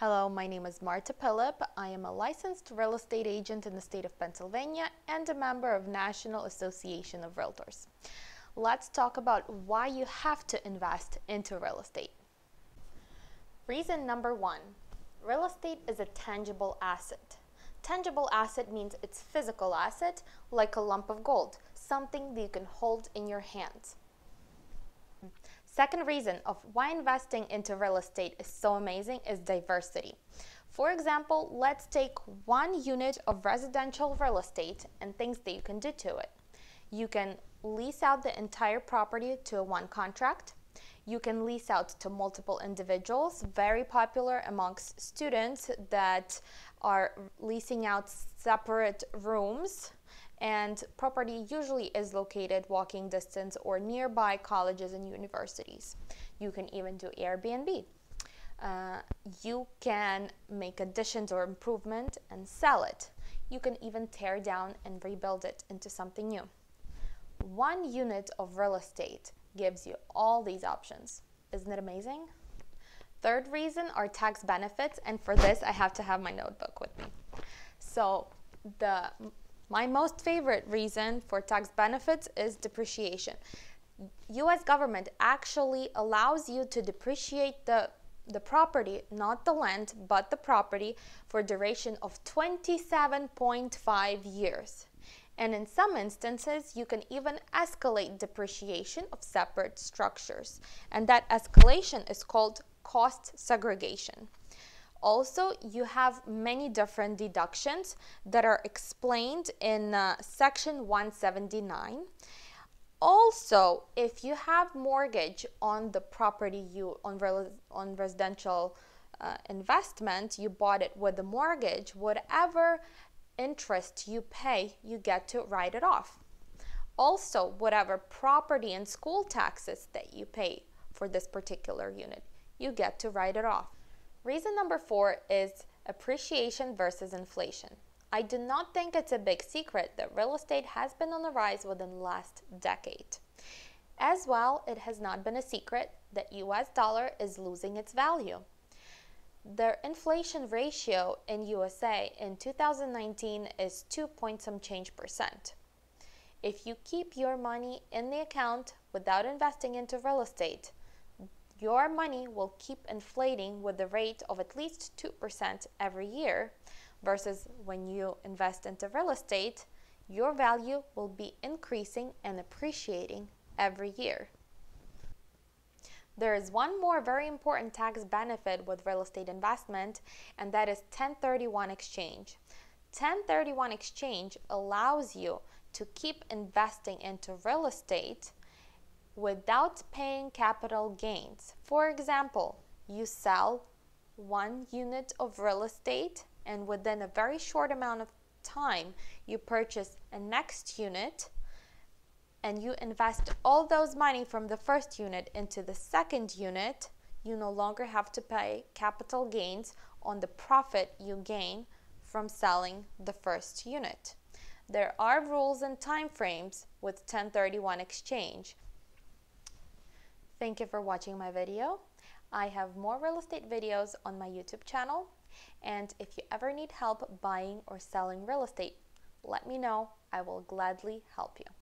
Hello, my name is Marta Pilip. I am a licensed real estate agent in the state of Pennsylvania and a member of National Association of Realtors. Let's talk about why you have to invest into real estate. Reason number one, real estate is a tangible asset. Tangible asset means it's physical asset like a lump of gold, something that you can hold in your hands. Second reason of why investing into real estate is so amazing is diversity. For example, let's take one unit of residential real estate and things that you can do to it. You can lease out the entire property to one contract. You can lease out to multiple individuals, very popular amongst students that are leasing out separate rooms and property usually is located walking distance or nearby colleges and universities. You can even do Airbnb. Uh, you can make additions or improvement and sell it. You can even tear down and rebuild it into something new. One unit of real estate gives you all these options. Isn't it amazing? Third reason are tax benefits, and for this I have to have my notebook with me. So the my most favorite reason for tax benefits is depreciation. US government actually allows you to depreciate the the property, not the land, but the property for duration of 27.5 years. And in some instances, you can even escalate depreciation of separate structures. And that escalation is called cost segregation. Also, you have many different deductions that are explained in uh, section 179. Also, if you have mortgage on the property you on, on residential uh, investment, you bought it with a mortgage, whatever interest you pay, you get to write it off. Also, whatever property and school taxes that you pay for this particular unit, you get to write it off. Reason number four is appreciation versus inflation. I do not think it's a big secret that real estate has been on the rise within the last decade. As well, it has not been a secret that US dollar is losing its value. The inflation ratio in USA in 2019 is 2 point some change percent. If you keep your money in the account without investing into real estate, your money will keep inflating with the rate of at least 2% every year, versus when you invest into real estate, your value will be increasing and appreciating every year. There is one more very important tax benefit with real estate investment, and that is 1031 exchange. 1031 exchange allows you to keep investing into real estate without paying capital gains. For example, you sell one unit of real estate and within a very short amount of time you purchase a next unit and you invest all those money from the first unit into the second unit, you no longer have to pay capital gains on the profit you gain from selling the first unit. There are rules and timeframes with 1031 exchange. Thank you for watching my video. I have more real estate videos on my YouTube channel. And if you ever need help buying or selling real estate, let me know. I will gladly help you.